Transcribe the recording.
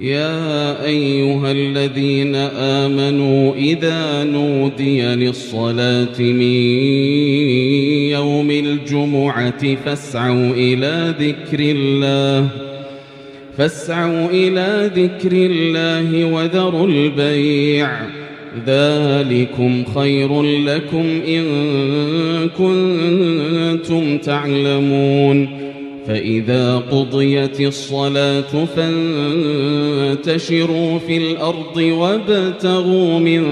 يا أيها الذين آمنوا إذا نودي للصلاة من يوم الجمعة فاسعوا إلى ذكر الله فاسعوا إلى ذكر الله وذروا البيع. ذلكم خير لكم إن كنتم تعلمون. فإذا قضيت الصلاة فانتشروا في الأرض وابتغوا من